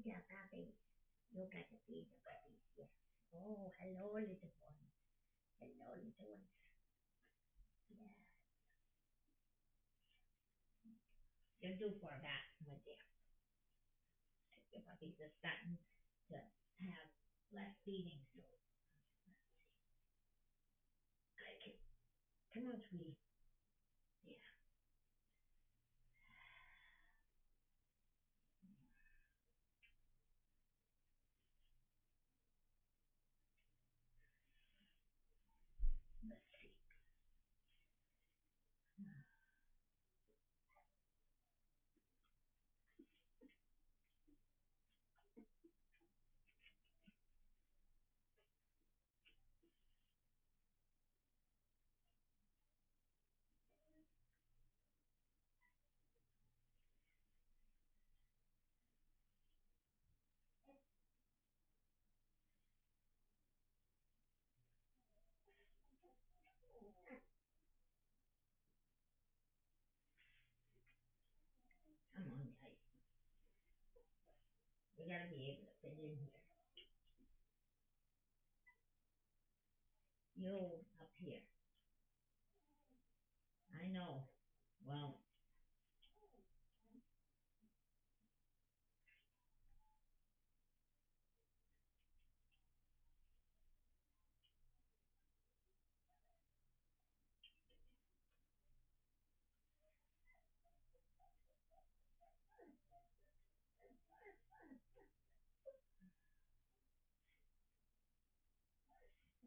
puppies. You yes. Oh, hello, little one. Hello, little ones. Yeah. You're due for bath, my dear. Your puppies are starting to have less feeding, so. I can, come on, sweetie. We gotta be able to fit in here. You up here. I know. Well.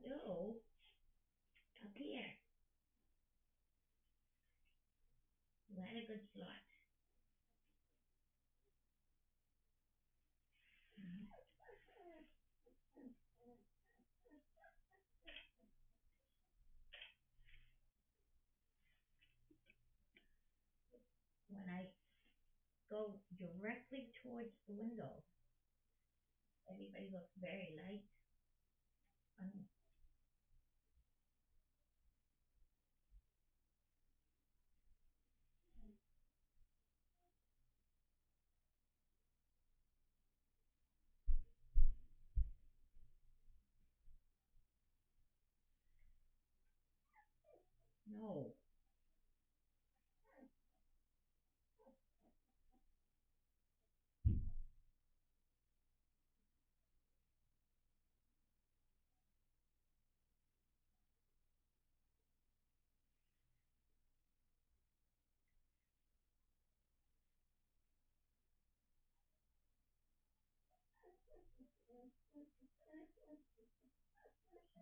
You up here. Had a good slot. When I go directly towards the window, everybody looks very light. Um, no.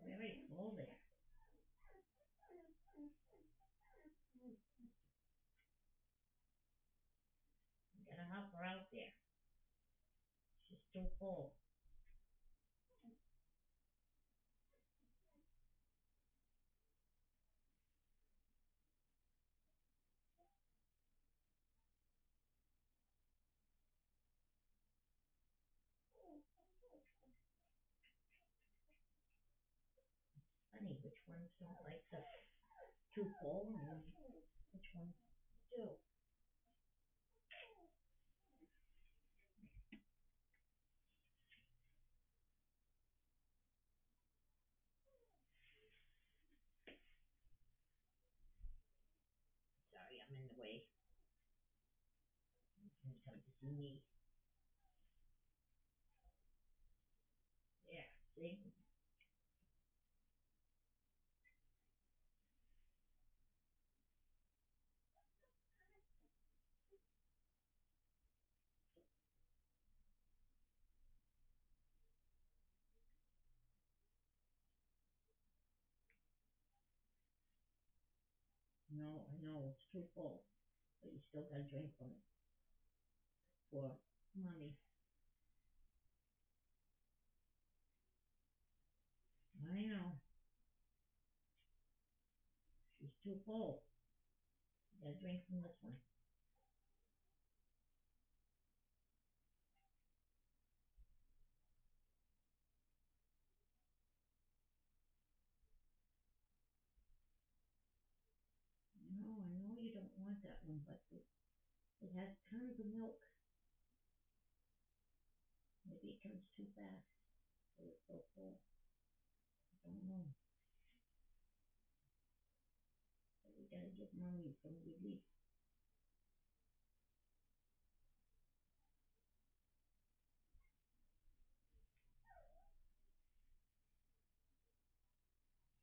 Very full there. You gotta help her out there. She's too full. Funny which ones don't like the too full and which ones do. Sorry, I'm in the way. To. Yeah, see? No, I know, it's too full. But you still gotta drink from it. For mommy. I know. She's too full. You gotta drink from this one. No, I know you don't want that one, but it, it has tons of milk. It comes too fast. It was so full. I don't know. But we gotta give mommy some relief.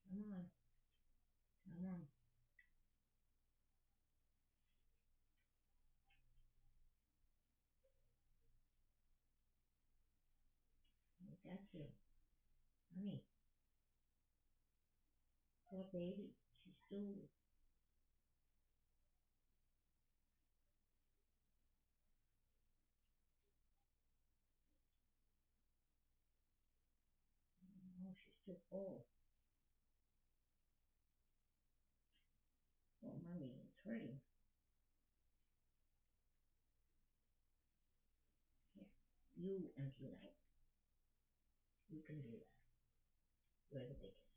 Come on. Come on. You. Honey. Poor baby. She's still Oh, she's too full. Well, oh, mommy is hurting. Here, you empty it out. You can do that. You're the biggest. Wow.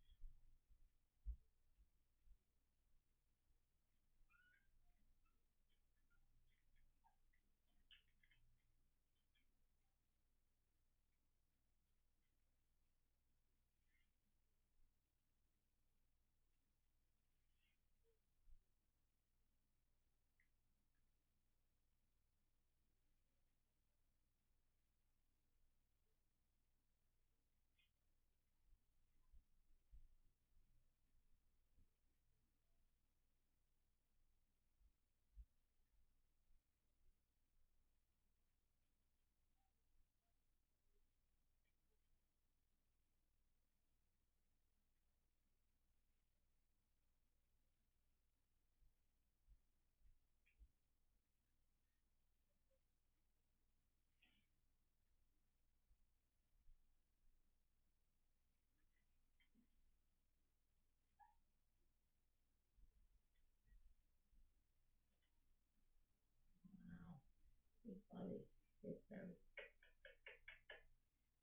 Belly. Big belly.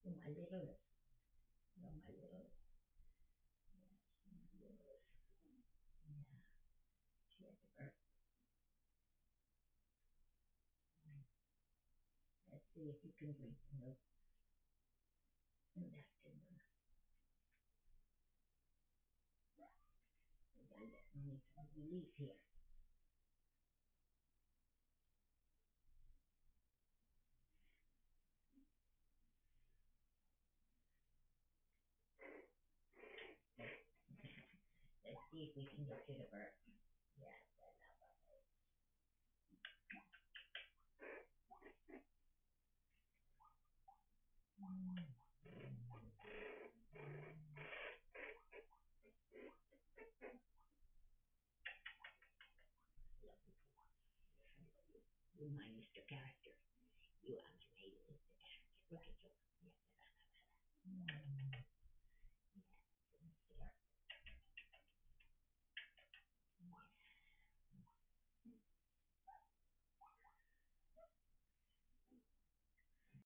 You're my littlest. You're my littlest. Yeah. She had burp. Let's see if you can drink the. And that didn't. We gotta get relief here. See if we can get you to love. You're my Mr. Character.